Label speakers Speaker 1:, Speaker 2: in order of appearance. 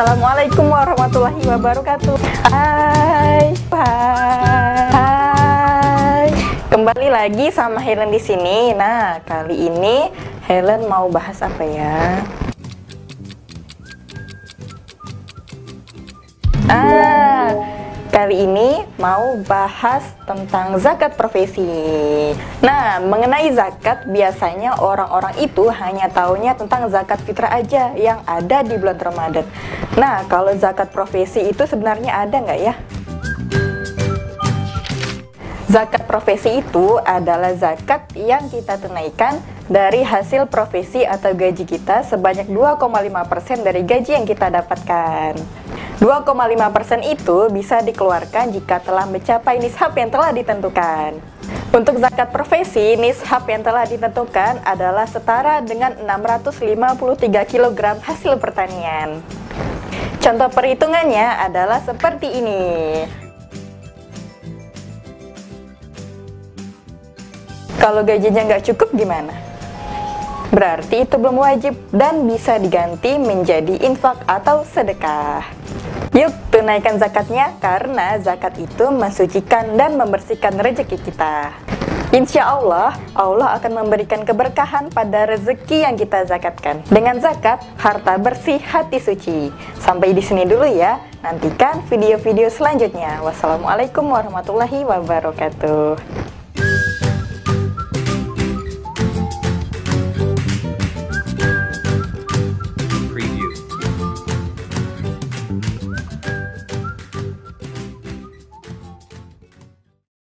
Speaker 1: Assalamualaikum warahmatullahi wabarakatuh. Hai, hai. Kembali lagi sama Helen di sini. Nah, kali ini Helen mau bahas apa ya? Ah, kali ini mau bahas tentang zakat profesi. Nah, mengenai zakat, biasanya orang-orang itu hanya taunya tentang zakat fitrah aja yang ada di bulan Ramadan. Nah, kalau zakat profesi itu sebenarnya ada nggak ya? Zakat profesi itu adalah zakat yang kita tunaikan dari hasil profesi atau gaji kita sebanyak 2,5% dari gaji yang kita dapatkan. 2,5% itu bisa dikeluarkan jika telah mencapai nishab yang telah ditentukan. Untuk zakat profesi, nishab yang telah ditentukan adalah setara dengan 653 kg hasil pertanian. Contoh perhitungannya adalah seperti ini. Kalau gajinya nggak cukup gimana? Berarti itu belum wajib dan bisa diganti menjadi infak atau sedekah. Yuk tunaikan zakatnya karena zakat itu mensucikan dan membersihkan rezeki kita. Insya Allah, Allah akan memberikan keberkahan pada rezeki yang kita zakatkan. Dengan zakat, harta bersih, hati suci. Sampai di sini dulu ya. Nantikan video-video selanjutnya. Wassalamualaikum warahmatullahi wabarakatuh.